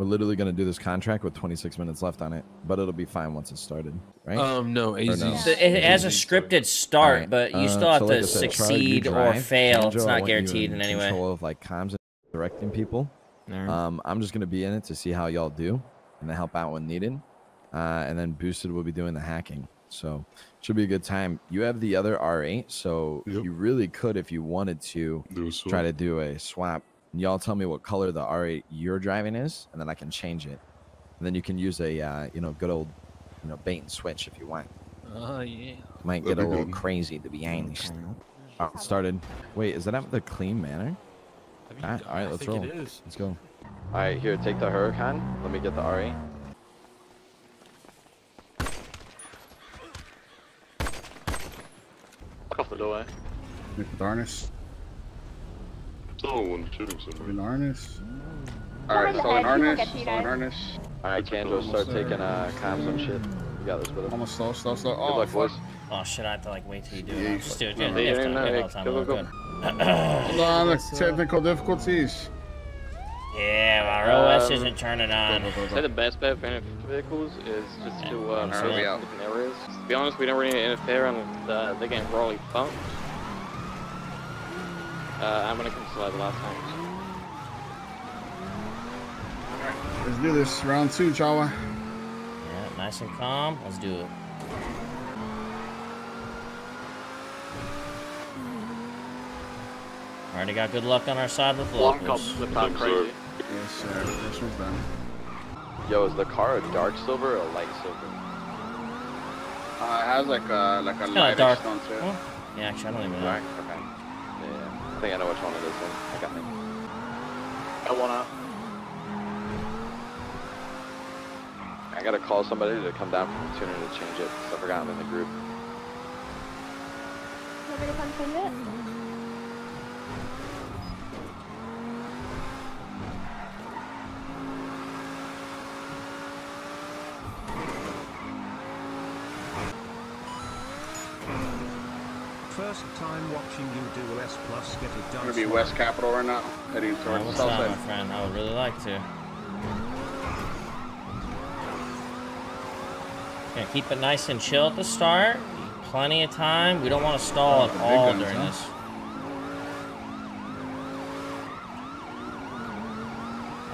We're literally gonna do this contract with 26 minutes left on it, but it'll be fine once it's started, right? Um, no, Or AZ. no? So it has a scripted start, Alright, but you uh, still have so to like I said, Charlie, you succeed or fail. Banjo, It's not guaranteed in any way. Control of like comms and directing people. Alright. Um, I'm just gonna be in it to see how y'all do and to help out when needed. Uh, and then boosted will be doing the hacking. So should be a good time. You have the other R8, so Yep. you really could, if you wanted to, Do a swap. try to do a swap. Y'all tell me what color the R8 you're driving is, and then I can change it. And then you can use a uh, you know good old you know bait and switch if you want. Oh yeah. Might get a little crazy to be honest. Oh, it started. Wait, is that at the clean manner? Alright, alright, let's roll. Let's go. All right, here, take the Huracan. Let me get the R8. Off the doorway. Nick with harness. Someone shooting somebody. In harness. Alright, the stolen harness. get beat harness. All right, Kanjo, start taking uh, comms and shit. You got this, brother. Almost slow, slow, slow. Good Oh, luck, boys. Oh shit! I have to like wait till you do Yeah, it. you Just do it. fuck- Yeah, no, yeah, no, yeah, no, yeah, hey, all the time. go, We're go. Hold on, the technical difficulties. Yeah, our OS Um, isn't turning on. Go, go, I'd go, say the best bet for any vehicles is just to uh, Yeah, switch to out. areas. To be honest, we don't really interfere unless uh, they're getting royally fucked. Uh, I'm gonna cancel the last time. Let's do this. Round two, Chawa. Yeah, nice and calm. Let's do it. Already got good luck on our side with Long cop locals. flipped out Thanks, crazy. Yes, sir. This one's done. Yo, is the car a dark silver or a light silver? Uh, it has like a like a Kinda lightish dark. tone to it. Well, yeah, actually, I don't even know. Dark? Okay. Yeah, I think I know which one it is then. I got me. I wanna. I gotta call somebody to come down from the tuner to change it, because I forgot I'm in the group. Nobody can change it? First time watching you do S plus get it I'm done. gonna be West Capitol right now, heading towards the what's south up, my friend? I would really like to. Yeah, keep it nice and chill at the start. Plenty of time. We don't want to stall Oh, at all guns, during huh? this.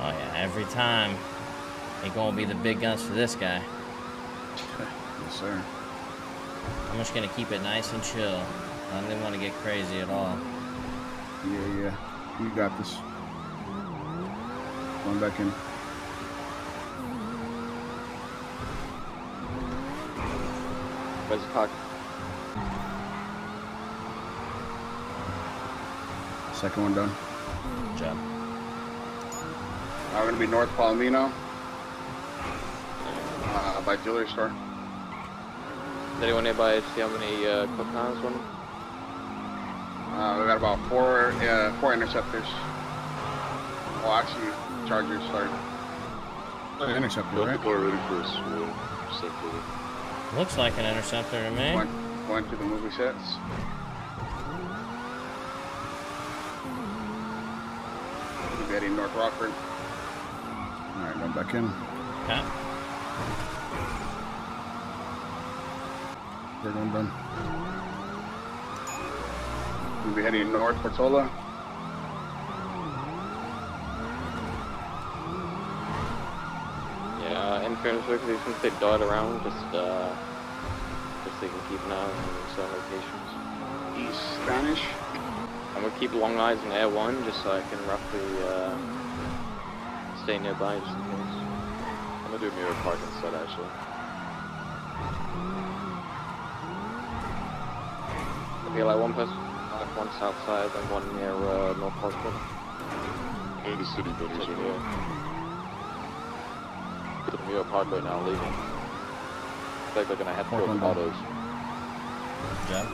Oh yeah, every time. Ain't gonna be the big guns for this guy. Yes, sir. I'm just gonna keep it nice and chill. I didn't want to get crazy at all. Yeah, yeah. You got this. Going back in. Where's the cock? Second one done. Good job. Now we're gonna be North Palomino. Uh, by jewelry store. Is anyone nearby see how many uh, quick cons running? Uh, we got about four, uh, four interceptors. Well, actually, chargers. Sorry. Oh, interceptor, Got right? the car ready for a swap. Looks like an interceptor to me. Going, going through the movie sets. We'll be heading North Rockford. All right, going back in. Okay. Third one done. We'll be heading north for Portola. Yeah, uh, in fairness, with these since they dart around, just uh, just so you can keep an eye on certain locations. East Spanish. I'm gonna keep long eyes on Air One just so I can roughly uh, stay nearby just in case. I'm gonna do mirror park instead, actually. I feel like one person, like one south side and one near uh, North Hospital. And the city bunnies Take are it, now. To the mirror park right now, leaving. Looks like they're gonna head towards Portland down. autos. Good job.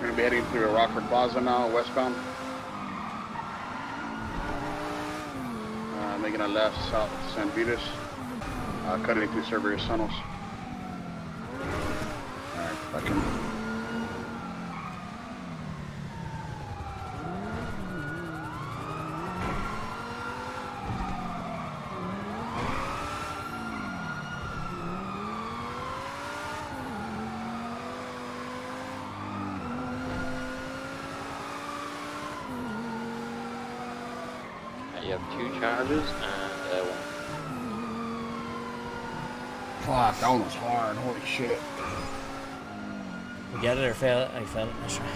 We're gonna be heading through Rockford Plaza now, westbound. making a left south San Vitus, uh, cutting through Cerberus tunnels. Alright, fucking. Uh, You have two charges and air one. Fuck, that one was hard. Holy shit. You get it or fail it? I failed it. Nice try.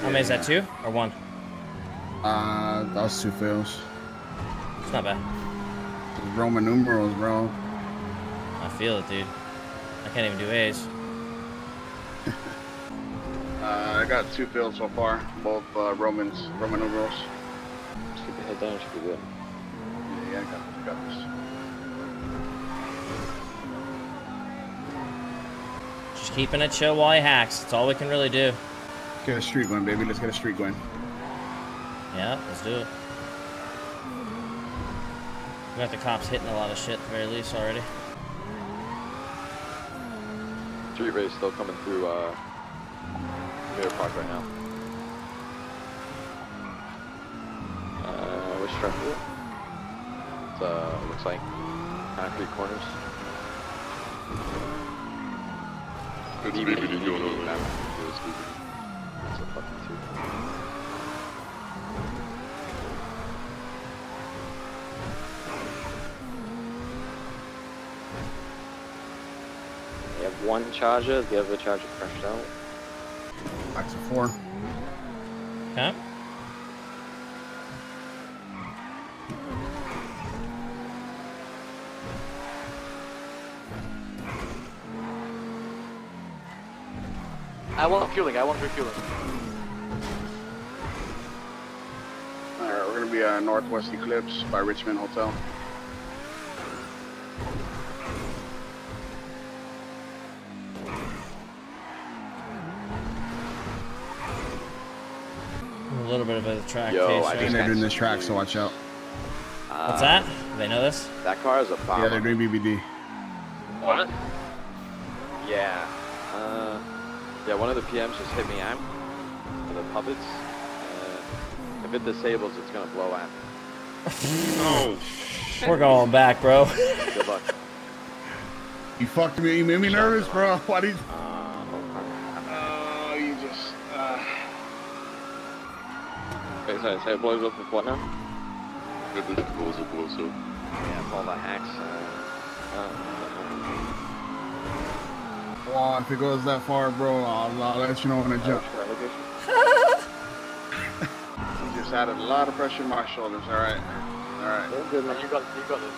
How many is that? Two or one? Uh, that was two fails. It's not bad. Roman numerals, bro. I feel it, dude. I can't even do A's. Uh, I got two fails so far, both uh, Romans, Roman numerals. Just keep your head down, you should be good. Yeah, yeah, I got this. Got this. Just keeping it chill while he hacks. That's all we can really do. Get a street going, baby. Let's get a street going. Yeah, let's do it. We got the cops hitting a lot of shit at the very least already. Street race still coming through uh, Mirror Park right now. Which truck is it? It's, uh, looks like concrete corners. It's BBD going over there. It's BBD. It's a fucking two. You have one charger, the other charger crashed out. Back to four. I want fueling. I want refueling. Alright, we're gonna be uh, Northwest Eclipse by Richman Hotel. A little bit of a track Yo, pace, I right? And they're doing this track, so watch out. What's that? Do they know this? That car is a bomb. Yeah, they're doing BBD. What? Yeah. Uh, yeah, one of the PMs just hit me out for the puppets. Uh, if it disables, it's gonna blow out. We're going back, bro. Good luck. You fucked me. You made me nervous, bro. Why did you? Uh, Oh, you just. Uh... Wait, sorry, so it blows up with what now? It blows, it blows up. Yeah, all the hacks. Uh, uh, Well, if it goes that far, bro, I'll, I'll let you know when I uh, jump. You just added a lot of pressure on my shoulders. All right. All right. Yeah, good man. You got, you got this.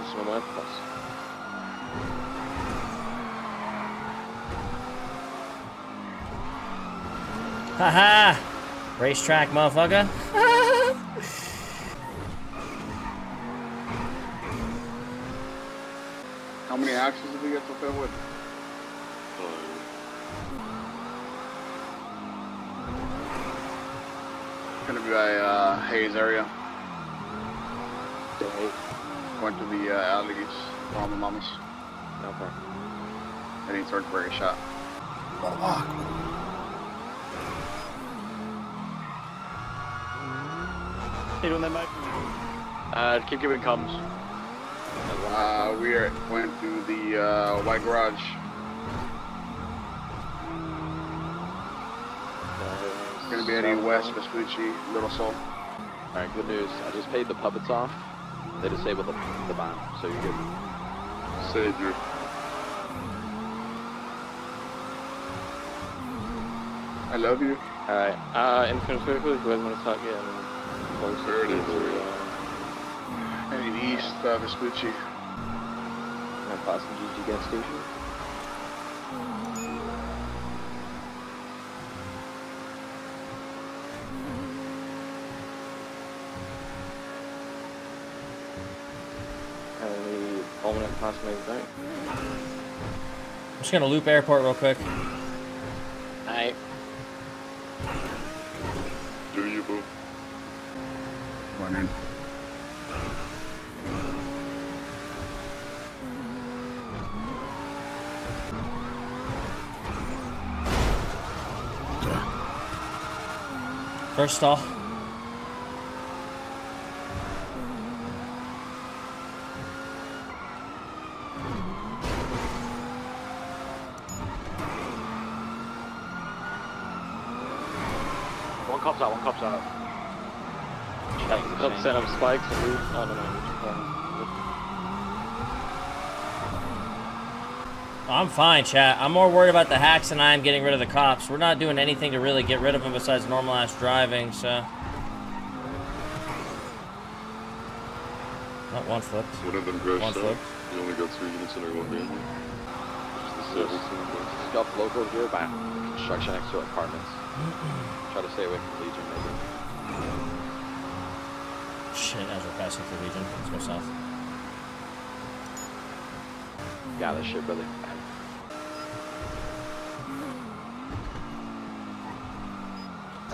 This is my left plus. Haha! Racetrack, motherfucker. How many axes did we get to? Gonna be by uh, Hayes area. Day. Going to the uh, alleys, all the mamas. Okay. Heading towards Burger Shot. Uh, keep giving comes. Uh, we are going to the uh, White Garage. Gonna be heading west, Vespucci, Little Seoul. Alright, good news. I just paid the puppets off. They disabled the, the bomb, so you're good. Savior. I love you. Alright, uh, infantry vehicles, you guys want to start getting closer There it to is. The, Heading east, uh, Vespucci. uh, passengers to gas station? And the permanent passengers back. I'm just gonna loop airport real quick. Alright. Do you, boo? 500. First stall. One cop's out, one cop's out. Let's set up spikes and loot. Oh, no, no. I'm fine, chat. I'm more worried about the hacks than I am getting rid of the cops. We're not doing anything to really get rid of them besides normalized driving, so. Not one flipped. One of them One crashed flip. out. We only got two units in our one vehicle. Just the disabled two. Local here by construction next to apartments. Try to stay away from Legion, maybe. Shit, as we're passing through Legion. Let's go south. Got this shit, brother.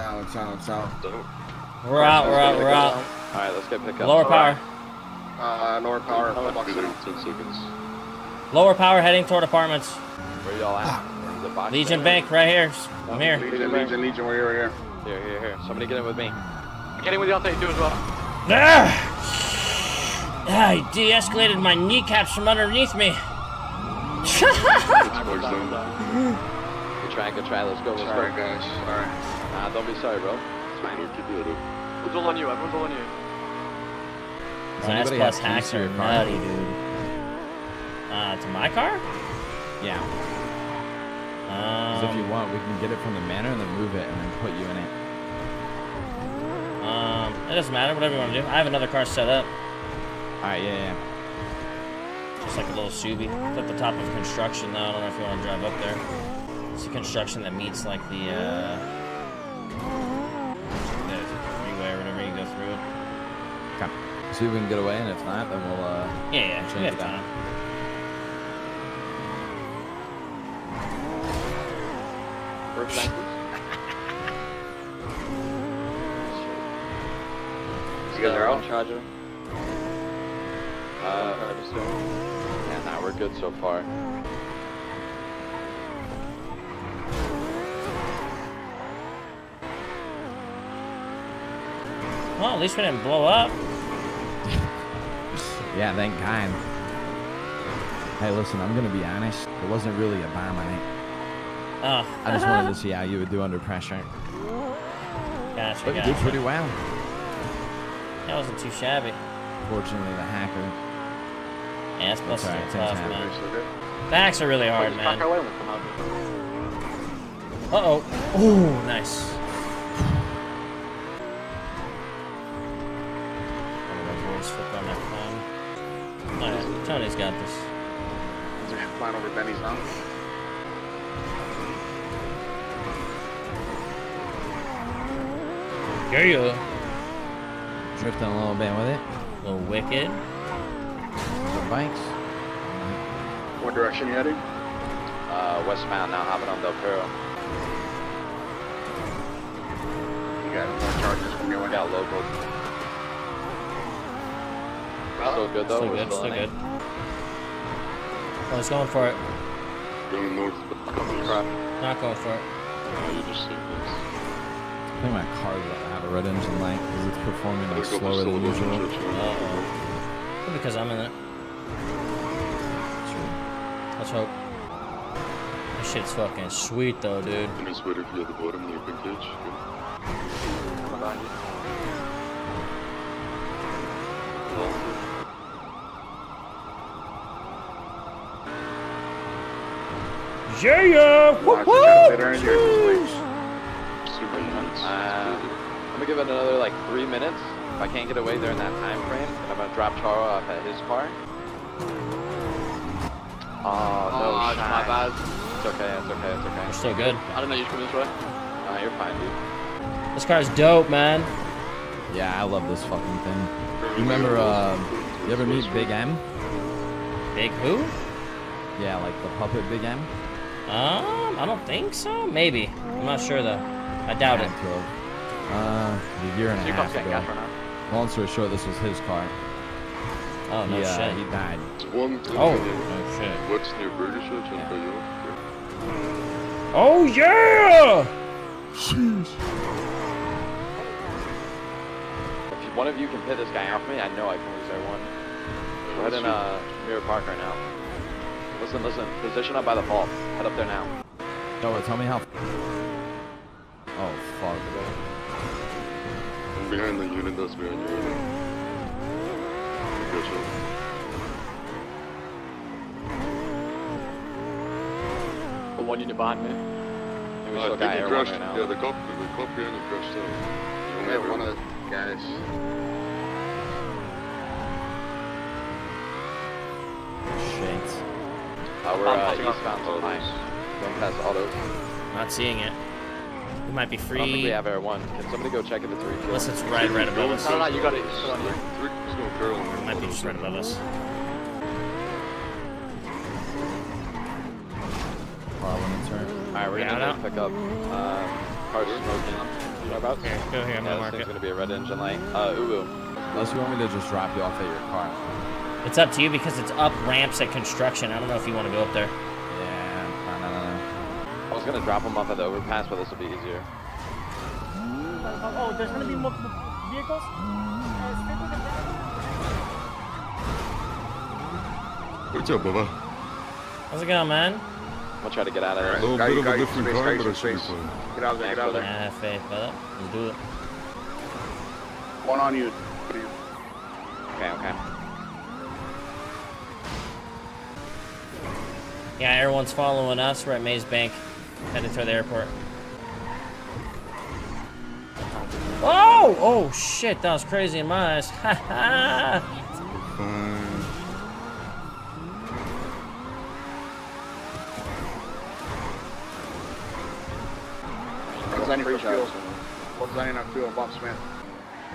Out, it's out, it's out. Don't. We're out, we're out, we're out. Alright, let's get pick up. Lower power. Uh, lower power, I'll box be there it. in 10 seconds. Lower power heading toward apartments. Where y'all at? The box Legion there? Bank right here. I'm here. Legion, Legion, Legion, we're here, we're here. Here, here, here. Somebody get in with me. Get in with Deontay too as well. Ah! Ah, he de-escalated my kneecaps from underneath me. Spikes. Good try, good try. Let's go, let's Sorry, go. guys. Sorry. Nah, don't be sorry, bro. Don't keep it up. Who's all on you? Everyone's all on you. Does S plus have keys hacks to are nutty, dude. Uh, to my car? Yeah. 'Cause if you Um, want, we can get it from the manor and then move it and then put you in it. um, it doesn't matter. Whatever you want to do. I have another car set up. All right, yeah, yeah. Just like a little Subi. It's at the top of construction, though. I don't know if you want to drive up there. It's a construction that meets like the, uh, the freeway or whatever you go through. Okay. See if we can get away, and if not, then we'll. uh Yeah, yeah, Change we have it down. time. First bank, You guys are out? Charger. Uh, yeah, nah, we're good so far. Well, at least we didn't blow up. Yeah, thank God. Hey, listen, I'm gonna be honest. It wasn't really a bomb on it. Oh, I just wanted to see how you would do under pressure. gotcha, But you did pretty well. That wasn't too shabby. Fortunately, the hacker. Yeah, it's plus That's alright, two tough, things man. The hacks are really hard, man. Back our way when we come out. Uh-oh. Oh, nice. Oh, my boys flipped on that clown. Alright, Tony's got this. They're flying over Benny's now. Here you Drifting a little bit with it. A little wicked. Some bikes. What direction you heading? Uh, westbound now, hopping on Del Perro. You got more charges from your We way. got local. Still good though. Still good, still in good. Oh, he's going for it. Going north. Crap. Not going for it. Uh, you just saved this. I think my car's out a red engine light because it's performing like Better slower than usual. Uh-oh. Because I'm in it. Let's hope. This shit's fucking sweet though, dude. And just waiting for you at the bottom of the open cage. Good. Coming behind you. Yeah, yeah! Uh, I'm gonna give it another like three minutes. If I can't get away during that time frame, then I'm gonna drop Charo off at his car. Oh, no, Oh, it's my bad. It's okay, it's okay, it's okay. We're still good. I don't know you're coming this way. Nah, you're fine, dude. This car's dope, man. Yeah, I love this fucking thing. You remember, uh, you ever meet Big M? Big who? Yeah, like the puppet Big M. Um, I don't think so. Maybe. I'm not sure though. I doubt it. Had to. Uh, a year and So a half ago. gas right now. Long story short, this was his car. Oh no he, uh, shit. he died. It's one thing. Oh no shit. What's near Burger Shot and Yeah. Toyota? Oh yeah! If one of you can pit this guy off me, I know I can lose R1. Go ahead and uh, mirror park right now. Listen, listen. Position up by the vault. Head up there now. Noah, tell me how. Oh fuck. I'm behind the unit that's behind you right now. Burger Shot. The one unit behind me. Maybe Uh, still I think he crashed. right. Yeah, the cop, the cop behind him crashed out. You Yeah, one of the guys. Shit. Uh, we're uh, Autos. eastbound tonight. Going past autos. Not seeing it. We might be free. I don't think we have air one. Can somebody go check if it's refueled? Unless it's right, right above us. No, no, you got it. Put you. Three, there's no girl in there. Might be just right above us. Car went in turn. Alright, we're Yeah, gonna no. pick up uh, cars smoking. Whereabouts? Here, go here. I'm Yeah, gonna this mark it. gonna be a red engine light. Uh, Ubu. Unless you want me to just drop you off at your car. It's up to you because it's up ramps at construction. I don't know if you want to go up there. Yeah. No, no, no, no. I was gonna drop him off at the overpass, but this will be easier. Oh, there's gonna be multiple vehicles? Stick with the What's up, Bubba? How's it going, man? I'm gonna try to get out of there. A little Got bit of got a different space, car, got but I should be space. fine. Get out of there, get out of there. Yeah, faith, brother. Let's do it. One on you. Okay, okay. Yeah, everyone's following us. We're at Maze Bank, headed toward the airport. Oh! Oh shit! That was crazy in my eyes. Ha ha! Fine. One's lining for fuel. One's lining up fuel, Bob Smith.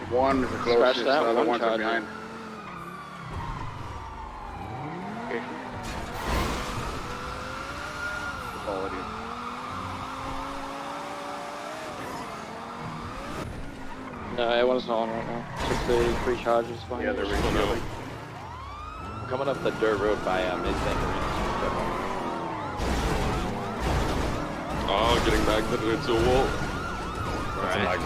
One is the closest, the that, other one ones are behind. No, everyone's not on right now. Just the three charges behind Yeah, us. they're refueling. I'm coming up the dirt road by uh, Maze Bank Arena. Oh, getting magneted into a wall. Alright.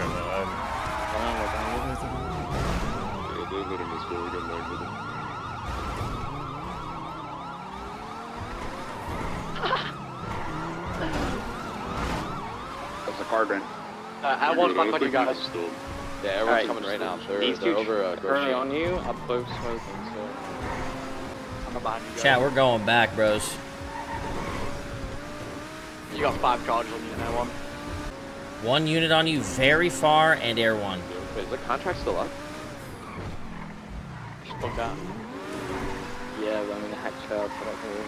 Yeah, they let him as well. We got magneted. That's the car drain. Uh, I You're want good. I to don't on you think guys. still- Yeah, everyone's Alright, coming right now. They're, These they're two over uh, currently Grocery. on you are both smoking, so... I'm behind you guys. Chat, we're going back, bros. You got five charges on you now, one. One unit on you, very far, and air one. Wait, is the contract still up? Just look out. Yeah, but I mean, the hack child put up here.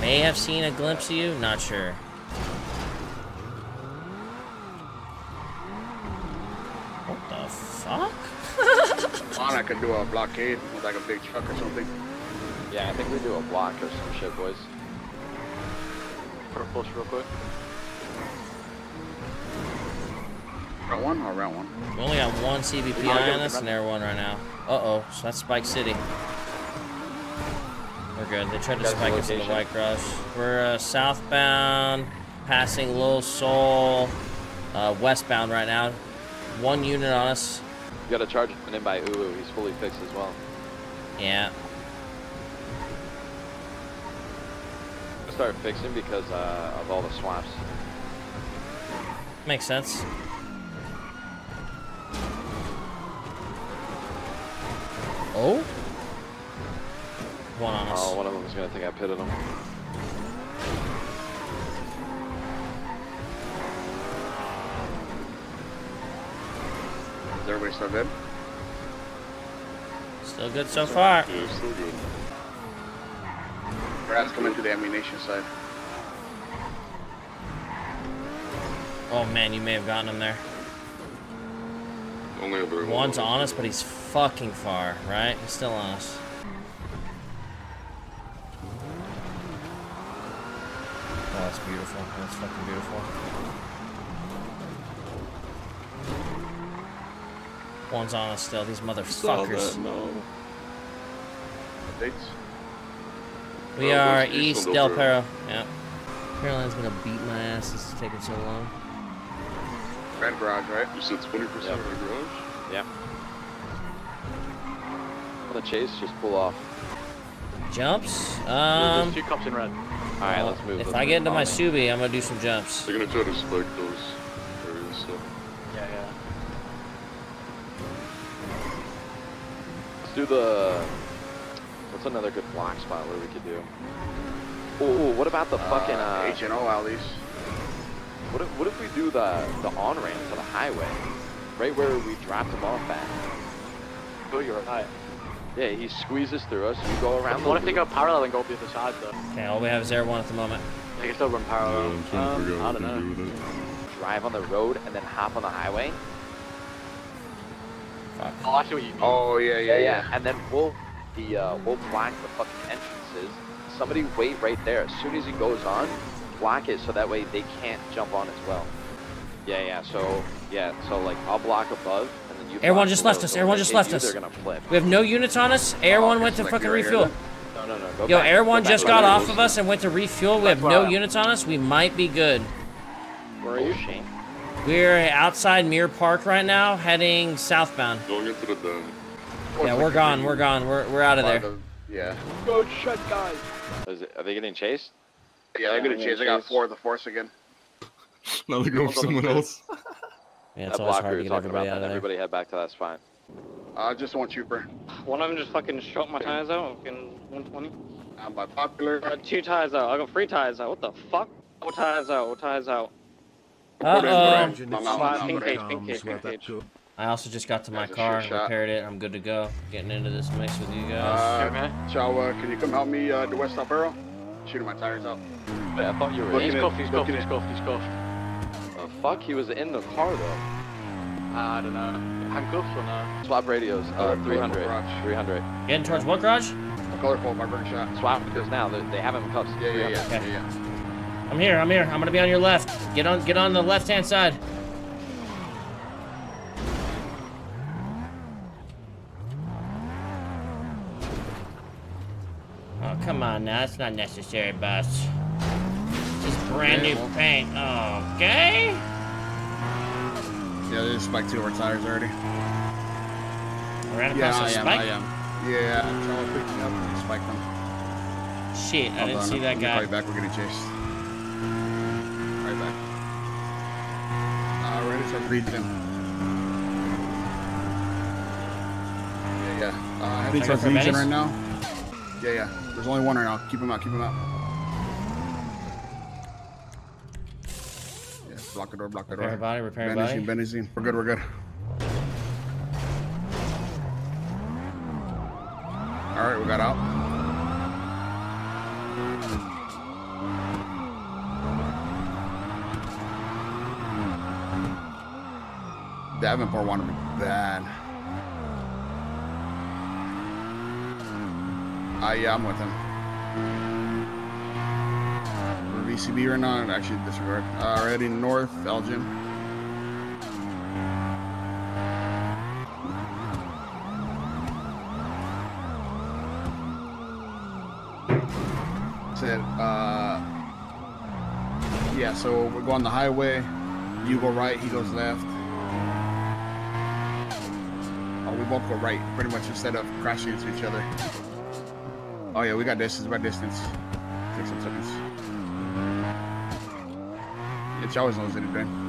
May have seen a glimpse of you. Not sure. What the fuck? On, I could do a blockade with like a big truck or something. Yeah, I think we do a block or some shit, boys. Put a push real quick. Round one or round one? We only got one CBPI on us and air one right now. Uh oh, so that's Spike City. We're good. They tried to spike us in the? White Cross. We're uh, southbound, passing Little Seoul, uh, westbound right now. One unit on us. You got a charge coming in by Ulu. He's fully fixed as well. Yeah. I'll start fixing because uh, of all the swaps. Makes sense. Oh? One on us. Oh, one of them is gonna think I pitted him. Is everybody still good? Still good so far. Yeah, still good. Brad's coming to the ammunition side. Oh man, you may have gotten him there. Only very One's on us, but he's fucking far, right? He's still on us. Oh, that's beautiful. That's fucking beautiful. One's on us still. These motherfuckers. that, no. Updates. We Oh, are east east Del Del Perro. Yeah. Caroline's gonna beat my ass. This is taking so long. Red garage, right? You said 20% Yep. of the garage? Yeah. On the chase, just pull off. Jumps. There's Um. two cops in red. All right, let's move. If let's I move. get into my Follow. Subi, I'm gonna do some jumps. They're gonna try to spike those areas, so. Yeah, yeah. Let's do the. What's another good block spot where we could do? Oh, what about the fucking uh? H and O alleys. What if, what if we do the the on ramp to the highway, right where we dropped him off at? Oh, you're right. Yeah, he squeezes through us. You go around the What if they go parallel and go up the other side, though? Okay, all we have is Air One at the moment. They can still run parallel. I'm trying to Um, I don't know. do drive on the road and then hop on the highway. Fuck. Oh, I see what you mean. Oh yeah, yeah, yeah. And then we'll the uh, we'll block the fucking entrances. Somebody wait right there. As soon as he goes on, block it so that way they can't jump on as well. Yeah, yeah. So yeah, so like I'll block above and then you. Air One just below, left us, so Air One just left us. They're gonna flip. We have no units on us. Air Oh, One it's went to like fucking you're here refuel. then. No, no, no. Go Yo, back, Air One back just to got off of us and went to refuel. We have no units on us. We might be good. Where are you, Shane? We're outside Mirror Park right now, heading southbound. Going into the den. Yeah, we're gone. We're gone. We're, we're out of there. Yeah. go Is it, are they getting chased? Yeah, they're gonna chase. I got four of the force again. Now they go with someone else. Yeah, it's that always blocker hard to you're get talking about. everybody out Then of there. everybody head back to that spot. Uh, just one trooper. One of them just fucking shot my tires out. Fucking 120. I'm by popular. Uh, two tires out. I got three tires out. What the fuck? Four tires out. Four tires out. Uh-oh. Imagine if No, no, some no, pink of page, the pink page, comms were pink that page. good. I also just got to my car, sure repaired it. I'm good to go. Getting into this mix with you guys. Uh, Okay. Chawa, can you come help me uh, to West South Arrow? Shooting my tires out. Wait, I thought you were. Looking He's in. cuffed. He's cuffed. He's at- cuffed. He's cuffed. The fuck? He was in the car though. I don't know. Handcuffs or no? Swap radios. Uh, 300. garage. 300. Getting towards what garage? Colorful, my burn shot. Swap because now they, they have him in cuffs. Yeah, yeah, yeah, 300. yeah, yeah. I'm here. I'm here. I'm gonna be on your left. Get on. Get on the left-hand side. Oh come on now. That's not necessary, boss. Just brand new paint. Okay. Yeah, they just spiked two of our tires already. I ran Yeah, across I a am, spike. I am. Yeah, Chawa picked me up and spiked them. Shit, I didn't on, see that let me Call guy. you back, we're getting chased. Right back. Our region. Yeah, yeah. Uh, I towards go for Legion right now. Yeah, yeah. There's only one right now. Keep him out, keep him out. Yeah, block the door, block the door. Repair body, repair body. benzene. We're good, we're good. Alright, we got out. Davenport wanted me bad. Ah, yeah, I'm with him. We're VCB right now, actually disregard. Uh, we're heading north, Elgin. Said, uh, yeah, so we're going the highway. You go right, he goes left. Both go right, pretty much instead of crashing into each other. Oh yeah, we got distance, we got distance. Take some seconds. It's always knows anything.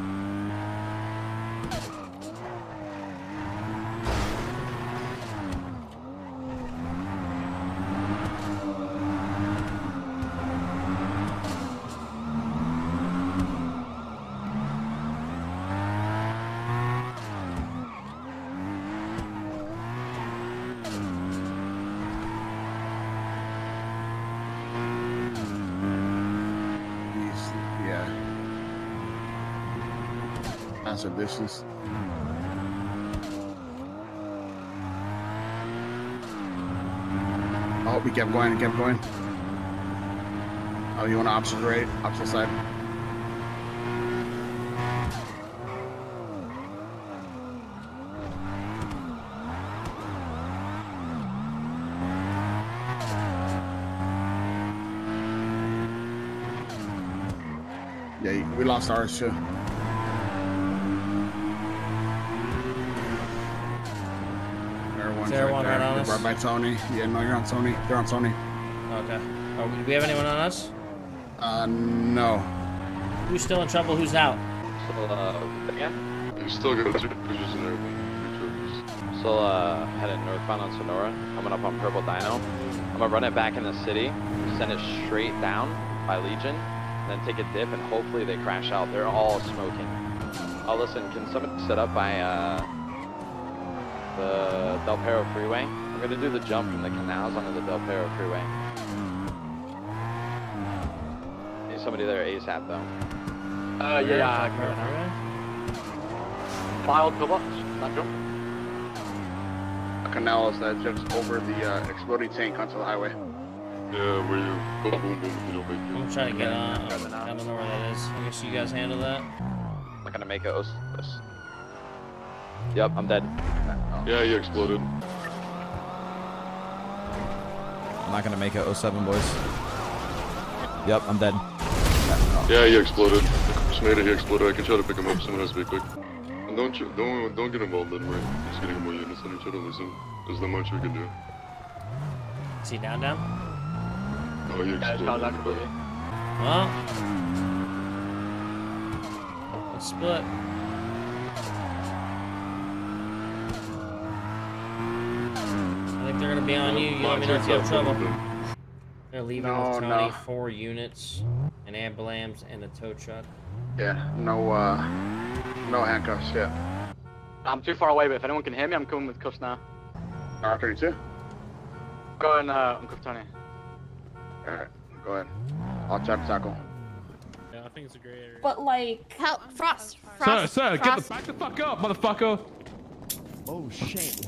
kept going, kept going. Oh, you want to option right, Option side. Yeah, we lost ours too. Everyone's there one right on They're us? Right by Tony. Yeah, no, you're on Tony. They're on Tony. Okay. Oh, do we have anyone on us? Uh, no. Who's still in trouble? Who's out? So, uh, again? You still got two pictures and everything. Still uh, headed northbound on Sonora, coming up on Purple Dino. I'm gonna run it back in the city, send it straight down by Legion, and then take a dip, and hopefully they crash out. They're all smoking. Oh, listen, can somebody set up by uh, the Del Perro Freeway? I'm gonna do the jump from the canals onto the Del Perro Freeway. Need somebody there ASAP though. Uh, yeah, yeah, I can go now. Mild pillbox, that jump. A canal is that just over the uh, exploding tank onto the highway. Yeah, where you go boom boom if you don't make I'm trying to get on. I don't know where that is. I guess you guys handle that. I'm not gonna make it. Os- os- Yep, I'm dead. Yeah, you exploded. I'm not gonna make it 07 boys. Yep, I'm dead. Yeah, he exploded. Just made it, he exploded. I can try to pick him up. Someone has to be quick. And don't you, don't don't get involved in right. Just getting more units on each other. Listen, there's not much we can do. Is he down, down? Oh, he Yeah, it's called exploded. completely. Well, let's split. I think they're gonna be on you. You let me know if you have trouble. They're leaving No, with Tony, no. four units, an ambulance, and a tow truck. Yeah, no, uh, no handcuffs yet. I'm too far away, but if anyone can hear me, I'm coming with cuffs now. R32? Go and uh, uncuff Tony. Alright, go ahead. I'll try to tackle. Yeah, I think it's a great area. But like, Help, Frost, Sir, Frost, sir, get Frost. the back the fuck up, motherfucker! Oh shit.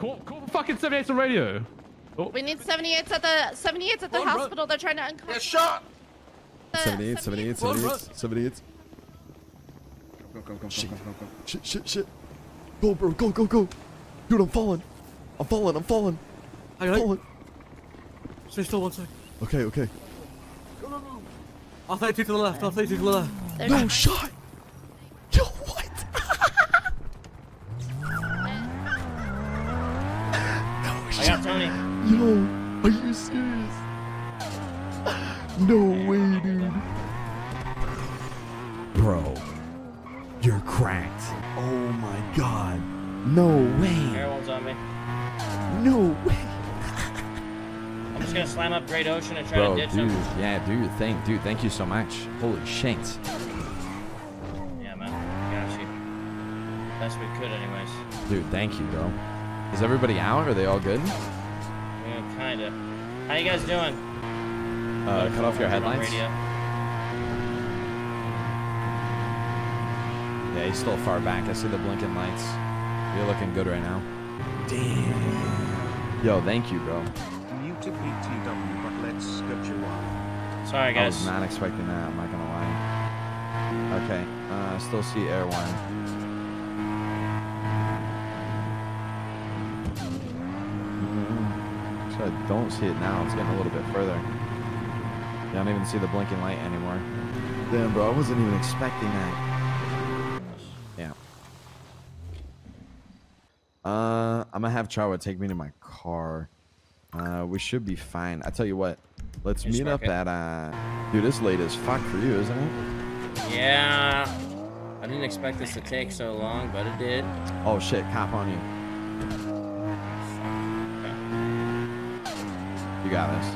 Call, call the fucking 78 on radio. Oh. We need 78s at the 78s at the Run, run. hospital. They're trying to uncuff. shot! the 78, 78, 78, 78. Go, go, go, go, Shit. go, go, go. Shit, shit, shit. Go, bro, go, go, go. Dude, I'm falling. I'm falling, I'm falling. I'm falling. Stay still one sec. Okay, okay. Go, go, go. I'll take you to the left, I'll take you to the left. They're No shot. Yo, what? I got Tony. Yo, are you serious? No way, dude. Bro, you're cracked. Oh my god. No way. Everyone's on me. No way. I'm just gonna slam up Great Ocean and try Bro, to ditch dude, him. yeah, do your thing. Dude, thank you so much. Holy shit. Yeah, man. Got you. Best we could, anyways. Dude, thank you, bro. Is everybody out? Are they all good? Yeah, kinda. How you guys doing? Uh, cut off your headlights. radio. Yeah, he's still far back. I see the blinking lights. You're looking good right now. Damn. Yo, thank you, bro. Muted BTW, but let's go July. Sorry, I was guys. not expecting that. I'm not gonna lie. Okay. Uh, still see air one. So I don't see it now. It's getting a little bit further. Yeah, I don't even see the blinking light anymore. Damn, bro. I wasn't even expecting that. Yeah. Uh, I'm gonna have Charwa take me to my car. Uh, we should be fine. I tell you what. Let's Yes, meet up Market. at uh. Dude, it's late as fuck for you, isn't it? Yeah. I didn't expect this to take so long, but it did. Oh shit, cop on you. You got this.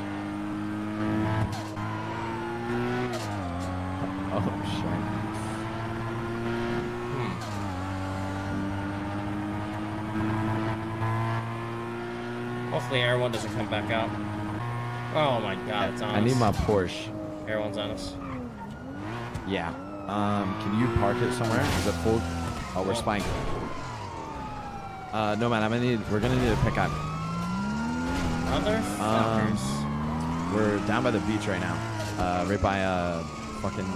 Oh shit. Hopefully, everyone doesn't come back out. Oh my god, it's on I need my Porsche. Everyone's on us. Yeah. Um, can you park it somewhere? Is it full? Oh, we're Well- spying. Uh, no man, I'm gonna need. We're gonna need a pickup. Motherfuckers. We're down by the beach right now. Uh, right by uh, fucking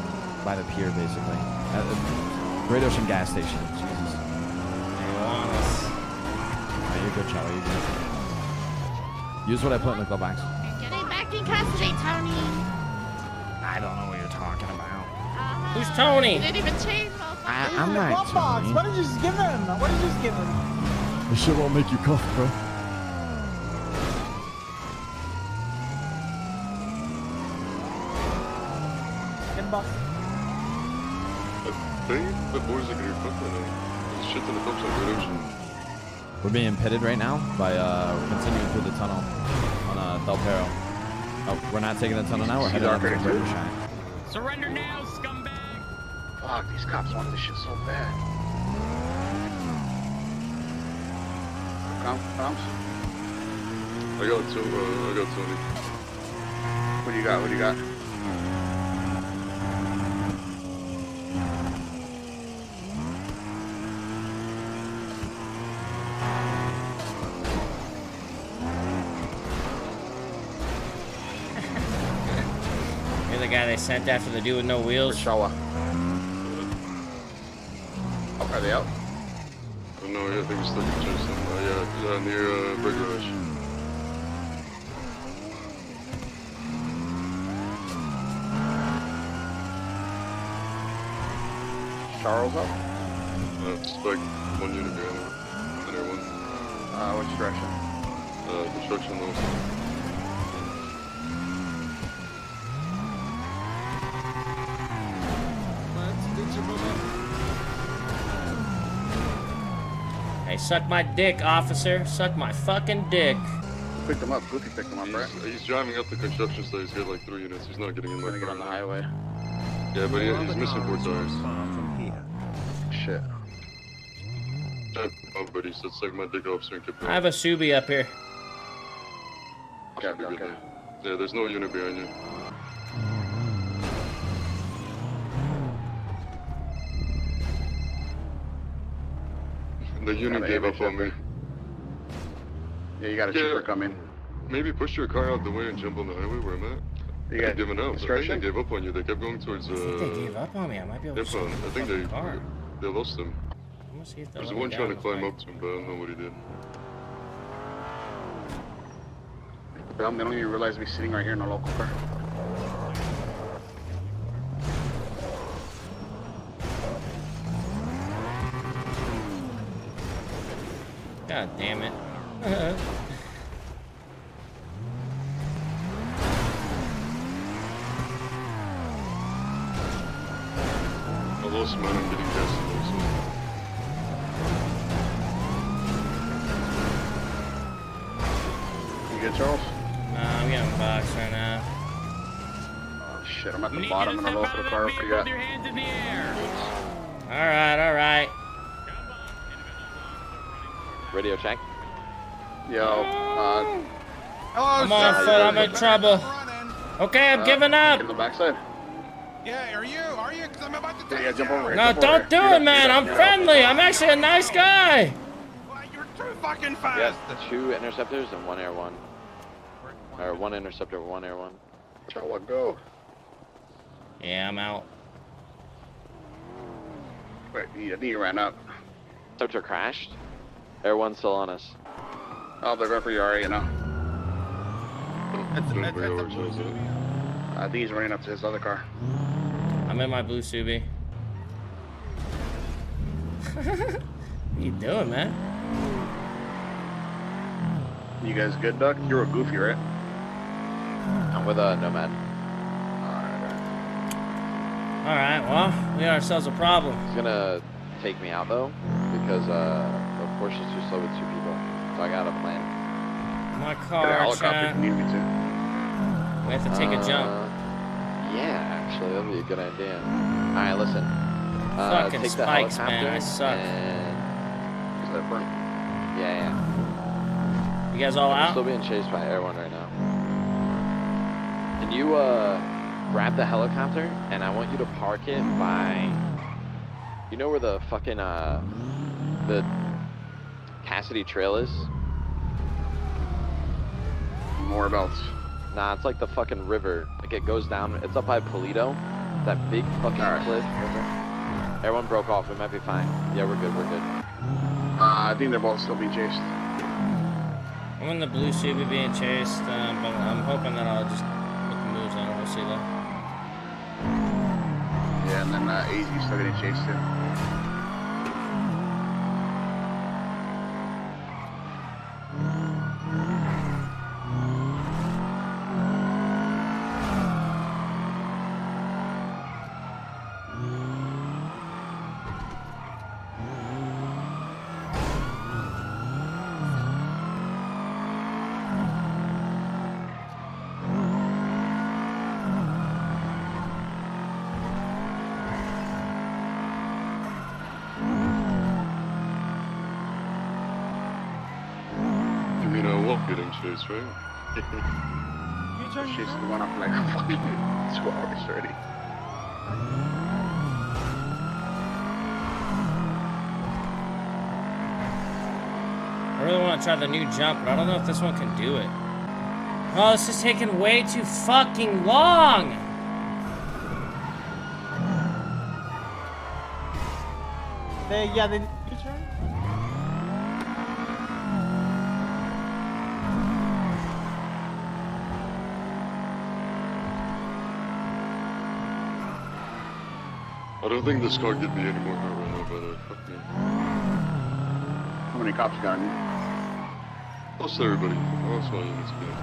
by the pier, basically. At the Great Ocean gas station. Jesus. they want us. Oh, you're good, Charlie. You're good. Use what I put in the glove box. Getting back fucking Cassidy, Tony. I don't know what you're talking about. Uh-huh. Who's Tony? You didn't even change, I, I'm not Box. What did you just give him? What did you just give him? This shit won't make you cough, bro. Get box. I think the boys are getting fucked right now. There's shit in the cops on Red Ocean. We're being pitted right now by uh we're continuing through the tunnel on uh Del Perro. Oh, we're not taking the tunnel now. We're heading up to the Burger Surrender now, scumbag! Fuck, these cops want this shit so bad. Come, comes. I got two. Uh, I got Tony. What do you got? What do you got? Sent after the dude with no wheels. Shawa. Oh, are they out? Oh, no, yeah, I think we're stuck in Chase. Uh, yeah, yeah, near uh, Burger Rush. Charles up? Uh, it's like one unit behind it. Center one. Uh, which direction? Uh, construction also. Suck my dick, officer. Suck my fucking dick. Picked him up. Goofy picked him up, right? He's, he's driving up the construction site. He's got like three units. He's not getting in my Gonna get on the highway. Yeah, but he, he's missing four tires. From here. Shit. Oh, but he said suck my dick officer and kept going. I have a Subi up here. Okay, okay, good okay. there. Yeah, there's no unit behind you. The unit gave up on me. Yeah, you got a Yeah. trooper coming. Maybe push your car out the way and jump on the highway where I'm at. They're got giving up. I think discretion? they gave up on you. They kept going towards. Uh, I think they gave up on me. I might be able to Yep, steal I think they fucking car. they lost them. I'm gonna see if There's one trying to climb quick. up to him, but I don't know what he did. Well, they don't even realize we're sitting right here in a local car. God damn it. I lost mine. I'm getting gas. You good, Charles? Nah, I'm getting boxed right now. Oh, shit, I'm at the bottom in a local car. What you got? the air! Alright, alright. Radio check. Yo, uh, I'm on foot, I'm in trouble. Okay, I'm uh, giving up. In the backside. Yeah, are you? Are you? Because I'm about to Yeah, yeah, jump over here. No, jump don't here. do Get it, man. I'm friendly. I'm actually a nice guy. Well, you're too fucking fast. Yes, two interceptors and one air one. Or one interceptor, one air one. Charles, go. Yeah, I'm out. Wait, I think you ran up. Interceptor crashed. Air one still on us. Oh, they're going for your area now. Doing very hard, so is it? I think running up to his other car. I'm in my blue Subi. what you doing, man? You guys good, Duck? You're a goofy, right? I'm with a Nomad. All right, well, we got ourselves a problem. He's gonna take me out though, because uh, the Porsche's too slow with two people. So I got a plan. My car, Chad. you need me to. We have to take a jump. Uh, Yeah, actually, that'd be a good idea. All right, listen. Uh, Fucking take the spikes, helicopter man, I suck. And Is that burn? yeah, yeah. You guys all I'm out? still being chased by Air One right now. Can you uh grab the helicopter and I want you to park it by you know where the fucking uh the Cassidy Trail is? More belts. Nah, it's like the fucking river. Like it goes down. It's up by Paleto. That big fucking Alright. cliff. Everyone broke off. We might be fine. Yeah, we're good. We're good. Uh, I think they're both still being chased. I'm in the blue Subi being chased, um, but I'm hoping that I'll just put the moves on it. We'll see though. Yeah, and then uh, AZ's still getting chased too. You mean I won't getting chased, right? You turn She's the one up like fucking two hours already. I really want to try the new jump, but I don't know if this one can do it. Oh, this is taking way too fucking long! They, yeah, they you turn. I don't think this car get me anymore right now, but uh, fuck me. How many cops you got on you? Most everybody. Most my units good.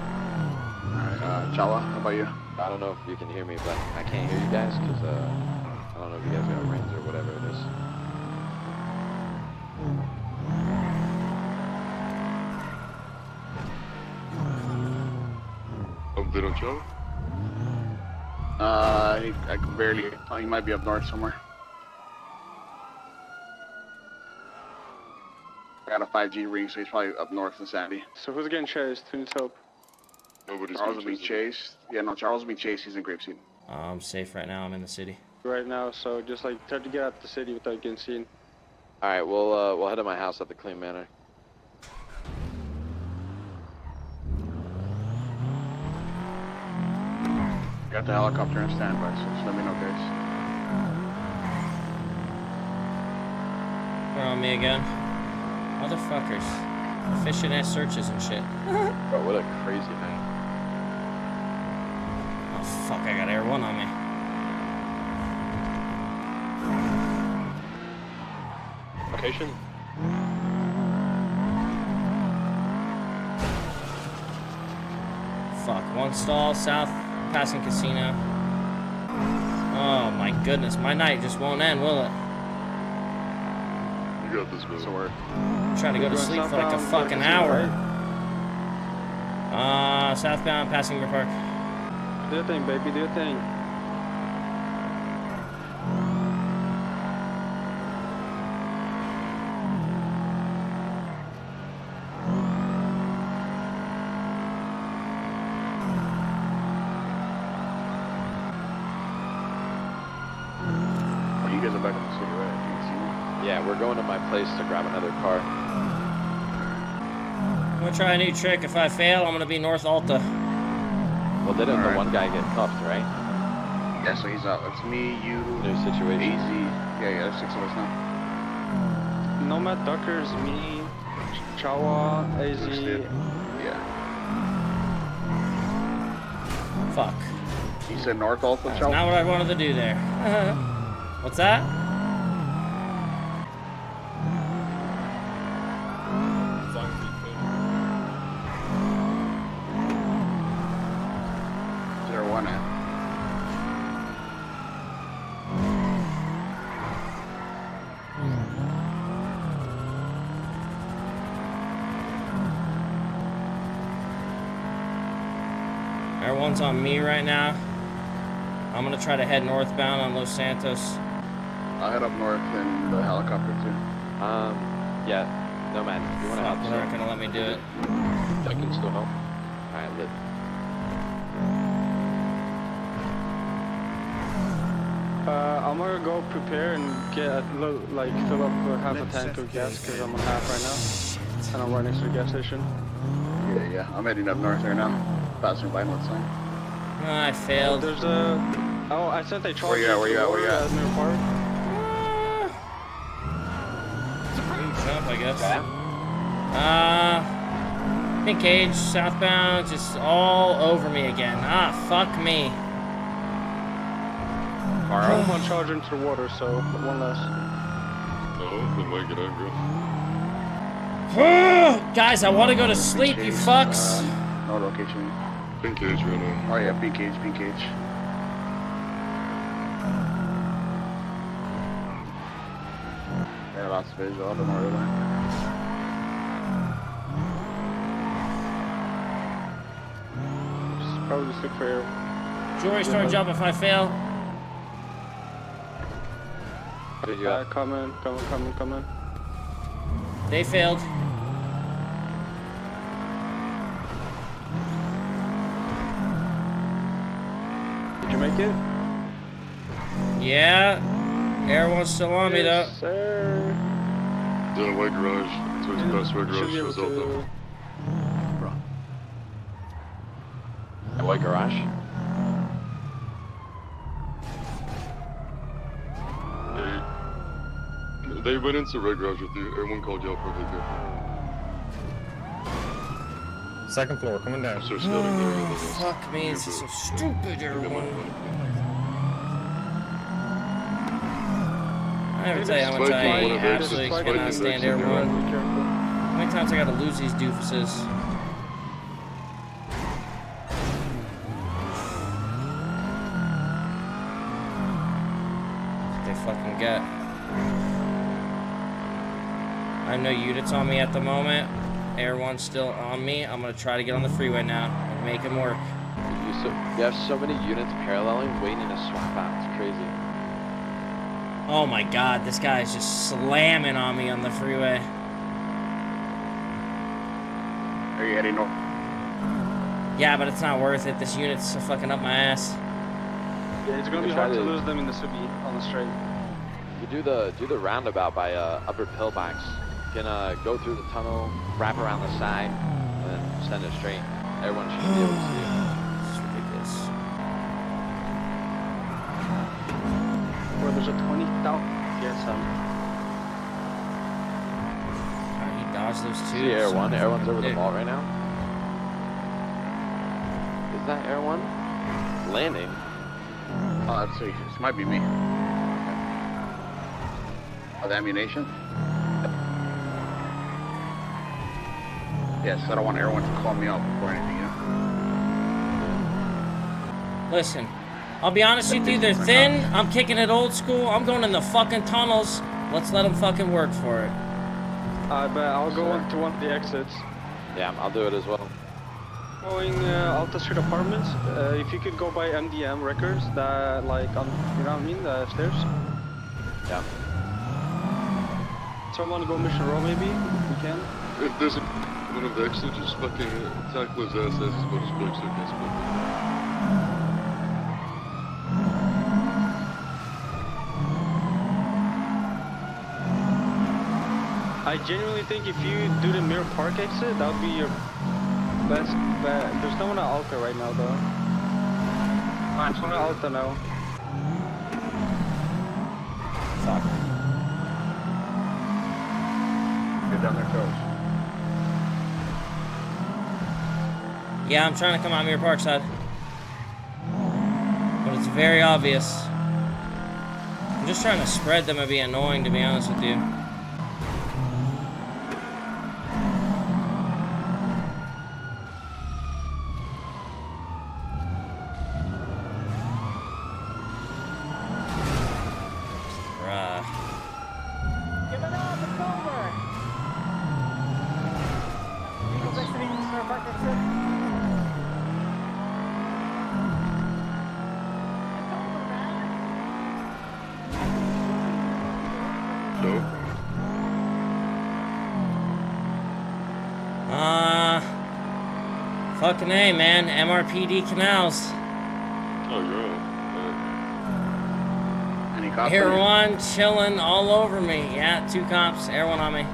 Alright, uh, Chala, how about you? I don't know if you can hear me, but I can't hear you guys because uh, I don't know if you guys got rings or whatever it is. Oh, they don't show? Uh, he, I can barely. Oh, he might be up north somewhere. I got a 5G ring, so he's probably up north in Sandy. So who's getting chased? Who needs help? Nobody's Charles will being be chased. Yeah, no, Charles will be chased. He's in Grapeseed. Uh, I'm safe right now. I'm in the city. Right now, so just like try to get out of the city without getting seen. All right, we'll uh, we'll head to my house at the Clean Manor. Got the helicopter in standby, so just let me know, guys. They're on me again. Motherfuckers. Efficient ass searches and shit. Bro, what a crazy night. Oh fuck, I got Air 1 on me. Location? Fuck. One stall, south, passing casino. Oh my goodness, my night just won't end, will it? You got this. So we're trying to go to sleep for like a fucking hour. Uh, southbound, passing your park. Do your thing, baby. Do your thing. Oh, you guys are back in the city, right? You can see me. Yeah, we're going to my place to grab another car. I'm gonna try a new trick. If I fail, I'm gonna be North Alta. Well, didn't the Alright. one guy get cuffed, right? Yeah, so he's out. It's me, you, New situation. AZ. Yeah, yeah, there's six of us now. Nomad Duckers, me, Chawa, AZ. Yeah. Fuck. He said North Alta, That's Chow? not what I wanted to do there. What's that? Zero one at. Air one's on me right now. I'm gonna try to head northbound on Los Santos. I'll head up north in the helicopter too. Um, yeah, Nomad, you want to help? Fuck, they're not gonna let me do it. I can still help. Alright, lit. Uh, I'm gonna go prepare and get a little, like fill up uh, half a tank of gas because I'm on half right now, and I'm right next to the gas station. Yeah, yeah. I'm heading up north right now. Passing by North Sign. Oh, I failed. There's a. Oh, I sent a charger. Where you at, where you at, where you at? to Asmere Park. New jump, I guess. Uh, Pink cage, southbound, just all over me again. Ah, fuck me. I'm on charge into the water, so one less. Oh, then might get aggro. Guys, I want to go to sleep, you fucks. Uh, no location. Pink cage right now. Oh yeah, pink cage, pink cage. Yeah, lots of visual. I don't know really. Just probably just look for air. Jewelry store job. if I fail. Did you Uh, coming, coming, coming, coming. They failed. Did make it? Yeah. Air one's still on me though. Yes, sir. Down a white garage. Towards the past white garage. be able Shows out though. to. A white garage? They, they went into red garage with you. Everyone called you out probably good. Second floor, coming down. So. Oh, fuck me, this is so stupid, everyone. I never tell you how much I Spiking one of those, absolutely spiking cannot those stand in Air your One. Be careful. How many times I gotta lose these doofuses? What they fucking get. I have no units on me at the moment. Air One's still on me. I'm gonna try to get on the freeway now and make him work. You, so, you have so many units paralleling waiting to swap out. It's crazy. Oh my god, this guy is just slamming on me on the freeway. Are you heading north? Yeah, but it's not worth it. This unit's so fucking up my ass. Yeah, it's gonna be hard to to- lose them in the city on the straight. You do the do the roundabout by uh, Upper Pillbox. You can uh, go through the tunnel, wrap around the side, and then send it straight. Everyone should be able to see you. It's ridiculous. Where there's a 20,000. Yes, um. God, he dodged those two. See Air One. Air One's over the dick. vault right now. Is that Air One? Landing. Oh, let's see. This might be me. Oh, the ammunition? Yes, I don't want everyone to call me up before anything, you know? Listen, I'll be honest with you. They're thin. I'm kicking it old school. I'm going in the fucking tunnels. Let's let them fucking work for it. Uh, but I'll go on to one of the exits. Yeah, I'll do it as well. Going uh, Alta Street Apartments. Uh, if you could go by MDM records, that like on, you know what I mean, the stairs. Yeah. Someone wanna go Mission Row maybe. If we can. If there's a one of the exits, just fucking tackle his ass as he's about to split so he can't. I genuinely think if you do the Mirror Park exit, that would be your best bet. There's no one at Alta right now though. There's one at Alta now. Fuck. Get down their toes. Yeah, I'm trying to come out Mirror Parkside. But it's very obvious. I'm just trying to spread them and be annoying, to be honest with you. Bruh. Give it up, it's over. Eagles exiting Mirror Park exit. It's over, man. No. Uh, fucking A, man. MRPD canals. Oh, you're out. Any cops? Air one chilling all over me. Yeah, two cops. Air one on me.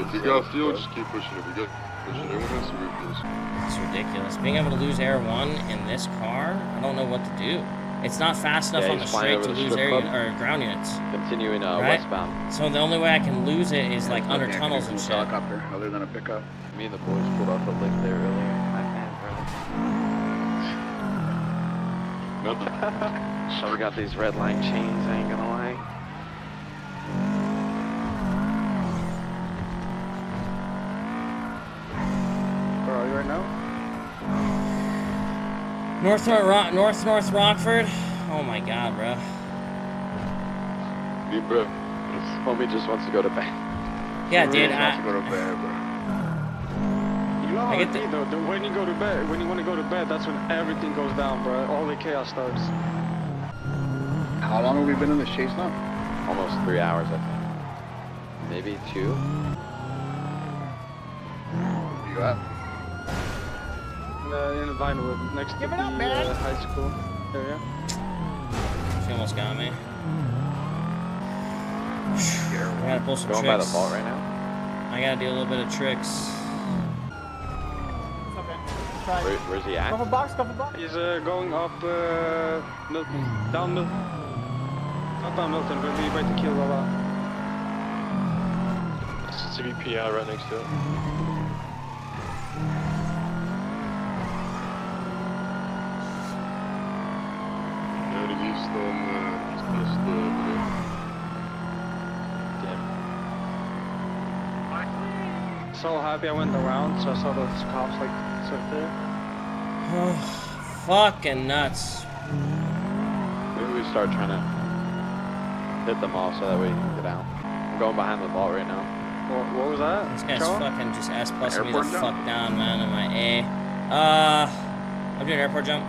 If you got fuel, just keep pushing. If you got pushing, everyone has to refuels. It's ridiculous. Being able to lose air one in this car, I don't know what to do. It's not fast enough Yeah, on the he's straight to the lose strip area or ground units. Continuing uh, Right? westbound. So the only way I can lose it is like under tunnels and no shit. Helicopter, other than a pickup. Me and the boys pulled off a lick there earlier. My man, Nothing. So we got these red line chains, I ain't gonna lie. Where are you right now? North uh, North Rock, North North Rockford. Oh my god, bro. Deep breath. Homie just wants to go to bed. Yeah, dude. really wants to go to bed, bro. You know how I get the- be the- When you go to bed, when you want to go to bed, that's when everything goes down, bro. All the chaos starts. How long have we been in this chase now? Almost three hours, I think. Maybe two. Where you at? Uh, in Vinewood, next to Give the it up, man. uh, high school area. she almost got me. I gotta pull some Going by the tricks. vault right now. I gotta do a little bit of tricks. It's okay. Try. Where, where's he at? Cover box, cover box. He's uh, going up uh, Milton, down Milton. Not down Milton, but we right to kill Lava. CBPI right next to it. Heading east on uh, east past uh, Blue. So happy I went around, so I saw those cops like sit there. Fucking nuts. Maybe we start trying to hit them off so that way you can get out. I'm going behind the ball right now. What, what was that? This guy's Joe? fucking just ass busting me the jump? fuck down, man, in my A. Uh, I'm doing airport jump.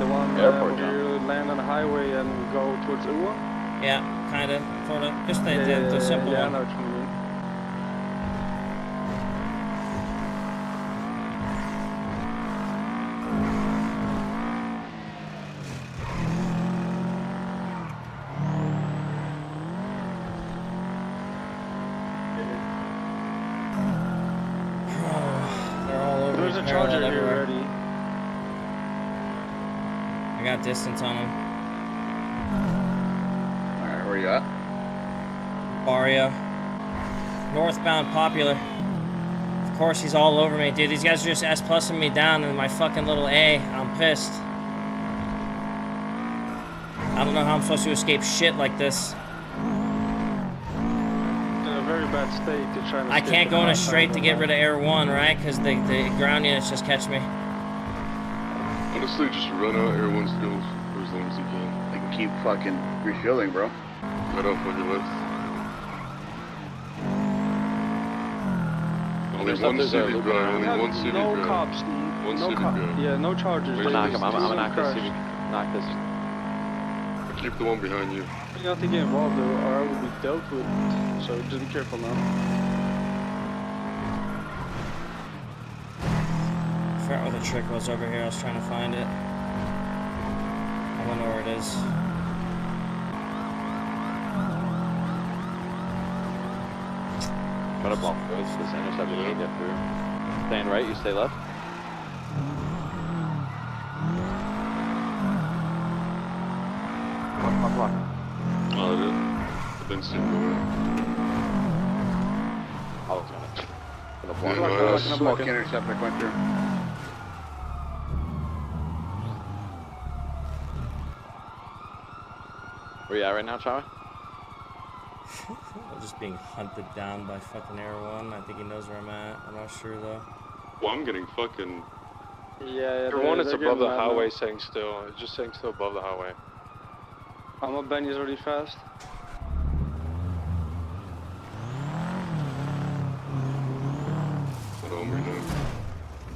The one uh, Airport where you land on the highway and go towards Uwa? Yeah, kinda, sorta. Just the, yeah, the, yeah, the yeah, simple yeah, I one. know what you mean. They're all over. There's a parallel charger here everywhere. already. I got distance on him. Alright, where you at? Barrio. Northbound popular. Of course he's all over me, dude. These guys are just S plusing me down in my fucking little A. I'm pissed. I don't know how I'm supposed to escape shit like this. In a very bad state to try to I can't go in a straight to get rid of Air 1, right? Because the, the ground units just catch me. Honestly, just run out Air One skills for as long as you can. They can keep fucking refilling, bro. Right off on your left. Only There's one others city looping drive, around. only Yeah, one city no drive. cops, Steve. One no city drive. Yeah, no chargers. Wait, I'm gonna knock him. I'm, I'm gonna knock this. Crash. CB, knock this. Keep the one behind you. You don't have to get involved though, or I will be dealt with. So just be careful now. Forgot where the trick was over here. I was trying to find it. I don't know where it is. Try to block boys. This interceptor can't get through. Staying right, you stay left. Block, block, block. Oh, it is. I didn't see him go in. I was gonna. Gonna Yeah, block. no, Like, that's- like a smoke interceptor went through. Where are you at right now, Charlie? I'm just being hunted down by fucking Air 1. I think he knows where I'm at. I'm not sure though. Well, I'm getting fucking. Yeah, yeah. Your one they're- is above the getting mad now. highway staying still. It's just staying still above the highway. I'm a Benny's already fast. Hold on, right now.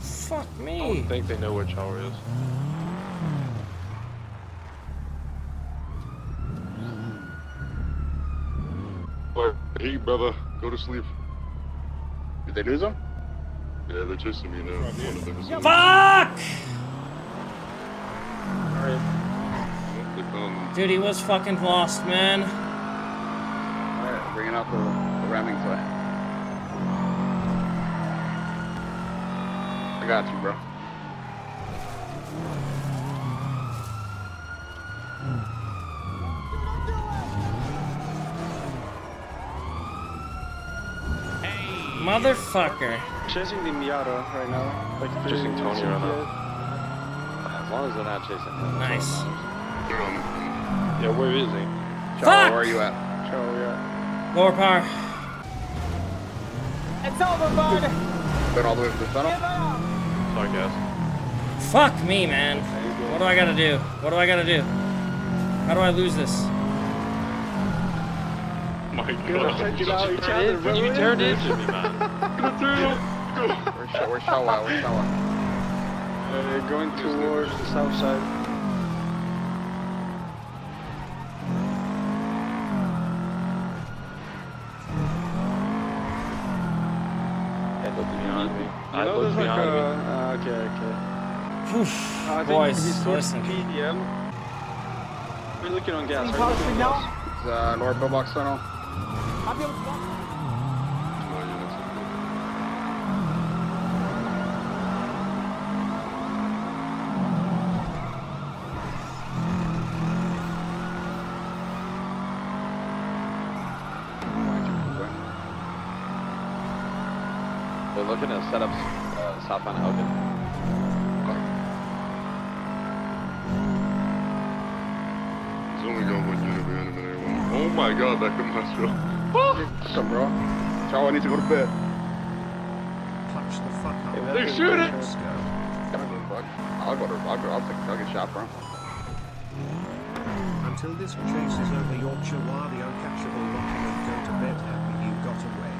Fuck I me. don't think they know where Chower is. Alright, hey, brother, go to sleep. Did they lose him? Yeah, they're chasing me now. One of them is. Fuck! They found them. Dude, he was fucking lost, man. Alright, I'm bringing out the, the ramming toy. I got you, bro. Motherfucker. Chasing the Miata right now. Like Chasing Tony right now. As long as they're not chasing him. Nice. Yeah, where is he? Joe, Fuck! where are you at? Joe, yeah. Lower power. It's over, bud. Been all the way to the tunnel? Give up. Sorry, guys. Fuck me, man. What do I gotta do? What do I gotta do? How do I lose this? My Gonna take it out each God. other, bro. You turned into me, man. Where's Shaw? Where's Shaw at? Where's Shaw at? Uh, going towards the south side. I looked behind me. I know looked there's like behind a... me. Uh, okay, okay. Oof. I think Boys, he's listen. PDM. We're looking on gas. Any looking on signal? gas. It's uh, Lower Pillbox Tunnel. Able to walk. They're looking to set up uh, southbound Elgin. He's only got one unit behind him and everyone. Oh my god, that could mess up. What's up, bro? Shaw, I need to go to bed. Clutch the fuck up. Hey, They that's shoot it! Let's go. Gotta go. I'll go to. I'll go. I'll take. I'll get shot, bro. Until this chase is over, your Chihuahua uncatchable, locking and go to bed happy you got away.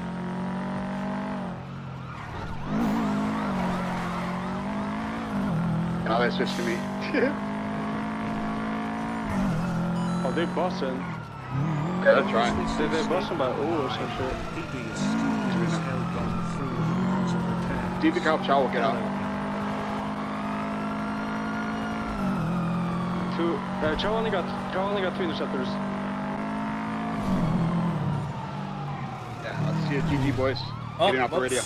Now that's just to me. Oh, they busting. Yeah, they're trying. They, they busting by O or some shit. PB is stupid as hell gone through the rules of repair. See if you can help will get out. Two. Uh, Joe only got Joe only got two interceptors. Yeah, let's see it, GG boys. Oh, Getting off the radio.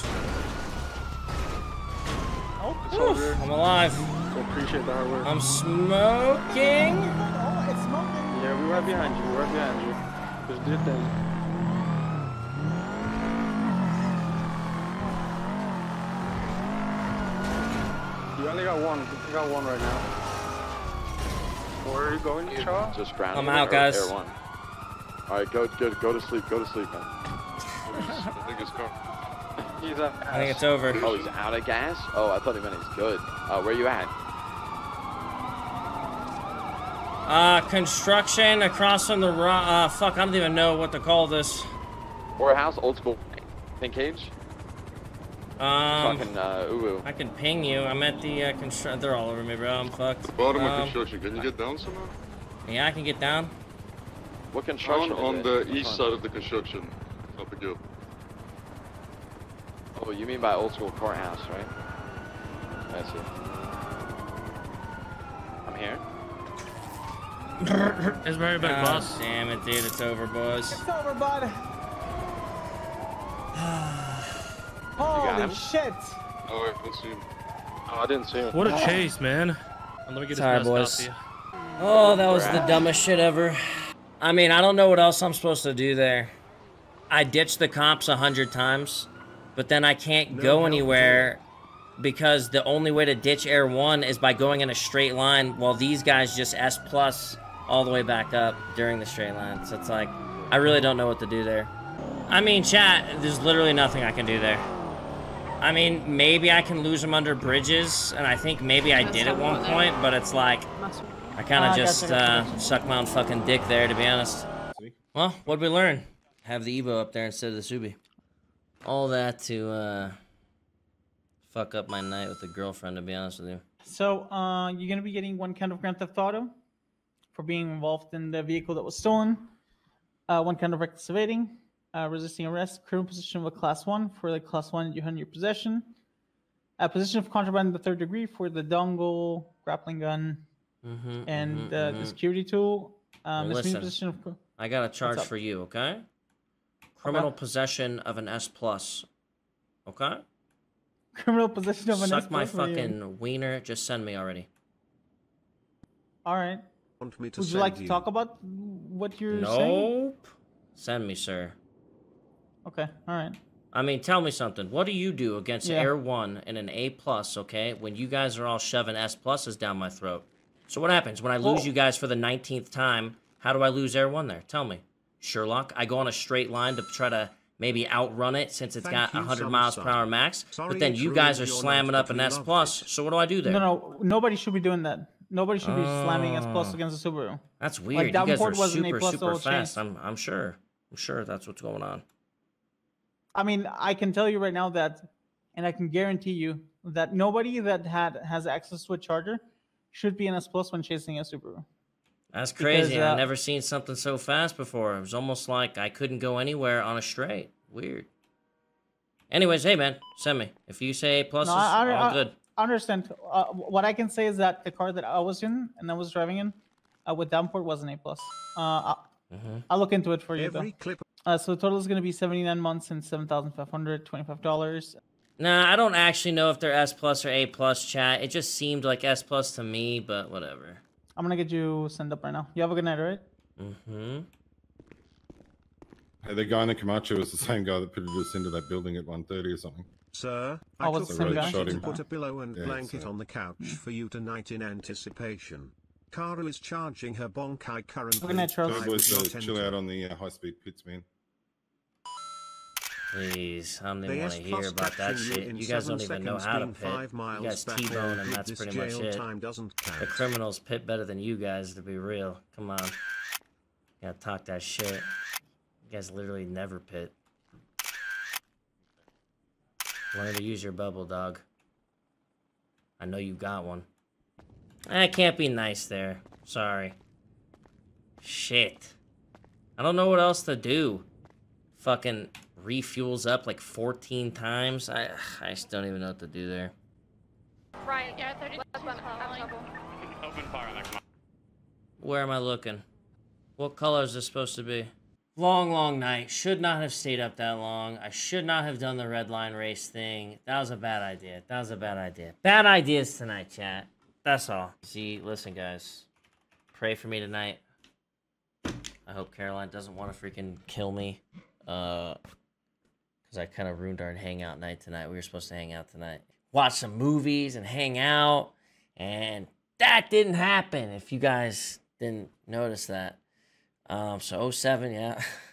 whoops. It's Oof. I'm alive. So appreciate the hard work. I'm smoking. Oh, smoking. yeah, we're right behind you. We're right behind you. Just do your. You only got one. You got one right now. Where are you going, Shaw? Just grounded. I'm out, Air- guys. Air one. All right, go, go, go to sleep. Go to sleep, man. I think it's car. He's up. I think it's over. Oh, he's out of gas. Oh, I thought he meant he's good. Uh, where are you at? Uh, construction across from the ro- uh, fuck, I don't even know what to call this. Warehouse, old school. Pink cage. Um, Fucking uh, uwu. I can ping you. I'm at the uh, constru- They're all over me, bro. I'm fucked. Bottom of Um, construction. Can you get down somehow? Yeah, I can get down. What construction? On, is on it? the Which east side of the construction. Up again. Oh, you mean by old school courthouse, right? I see. I'm here. It's very big, boss. Damn it, dude. It's over, boys. It's over, bud. Holy shit. Oh, wait, let's see him. Oh, I didn't see him. What a chase, man. Let me get this Sorry, messed boys. up to you. Oh, that was the dumbest shit ever. I mean, I don't know what else I'm supposed to do there. I ditched the cops a hundred times, but then I can't No go help anywhere because the only way to ditch Air 1 is by going in a straight line while these guys just S plus all the way back up during the straight line. So it's like, I really don't know what to do there. I mean, chat, there's literally nothing I can do there. I mean, maybe I can lose them under bridges, and I think maybe I did at one point, but it's like, I kind Ah, of just uh, suck my own fucking dick there, to be honest. Well, what'd we learn? Have the Evo up there instead of the Subi. All that to uh, fuck up my night with a girlfriend, to be honest with you. So, uh, you're gonna be getting one kind of Grand Theft Auto for being involved in the vehicle that was stolen. Uh, one count of reckless evading, uh, resisting arrest, criminal possession of a class one for the class one you had in your possession. Uh, possession of contraband in the third degree for the dongle, grappling gun, Mm-hmm, and uh, the security tool. Um, Well, listen. of. I got a charge for you, okay? Criminal possession of an S plus. Okay? Criminal possession of an Suck S plus for you. fucking wiener. Just send me already. All right. Want me to Would you like send to talk about what you're saying? Nope. Send me, sir. Okay. All right. I mean, tell me something. What do you do against Yeah. Air One and an A plus? Okay, when you guys are all shoving S pluses down my throat. So what happens when I lose Oh. you guys for the nineteenth time? How do I lose Air One there? Tell me, Sherlock. I go on a straight line to try to maybe outrun it since it's Thank got you, 100 miles per hour max. Sorry but then you guys are slamming up but an S plus. So what do I do there? No, no, nobody should be doing that. Nobody should be slamming S plus Oh. against a Subaru. That's Like, weird. you guys Davenport are was an A super, plus super fast. change. I'm, I'm sure. I'm sure that's what's going on. I mean, I can tell you right now that, and I can guarantee you that nobody that had has access to a charger should be an S plus when chasing a Subaru. That's Because, crazy. I've uh, never seen something so fast before. It was almost like I couldn't go anywhere on a straight. Weird. Anyways, hey man, send me. If you say A plus No, is I, I, all I- good. I understand. Uh, what I can say is that the car that I was in and I was driving in uh, with Downport was an A plus. Uh, I, Mhm. I'll look into it for you. Every Though. clip Uh, so the total is going to be 79 months and 7,500, $25. Nah, I don't actually know if they're S plus or A plus chat. It just seemed like S plus to me, but whatever. I'm going to get you sent up right now. You have a good night, right? Mm-hmm. Hey, the guy in the Kamacho was the same guy that put us into that building at 1.30 or something. Sir, Oh, I was took the same the shot to put a pillow and Yeah, blanket so- on the couch for you tonight in anticipation. Cara is charging her bonkai currently. Good night, Charles. So I it was would uh, chill out on the uh, high-speed pits, man. Please, I don't even want to hear about that shit. You guys don't even know how to pit. five You miles guys back T-bone, and that's pretty much jail it. time doesn't count. The criminals pit better than you guys, to be real. Come on. You gotta talk that shit. You guys literally never pit. Learn to use your bubble, dog. I know you got one. Eh, I can't be nice there. Sorry. Shit. I don't know what else to do. Fucking refuels up like 14 times. I I just don't even know what to do there. Right, yeah, 30 left on trouble. Open fire. Where am I looking? What color is this supposed to be? Long, long night. Should not have stayed up that long. I should not have done the red line race thing. That was a bad idea. That was a bad idea. Bad ideas tonight, chat. That's all. See, listen, guys. Pray for me tonight. I hope Caroline doesn't want to freaking kill me. Uh, because I kind of ruined our hangout night tonight. We were supposed to hang out tonight. Watch some movies and hang out. And that didn't happen if you guys didn't notice that. Um, so 07, yeah.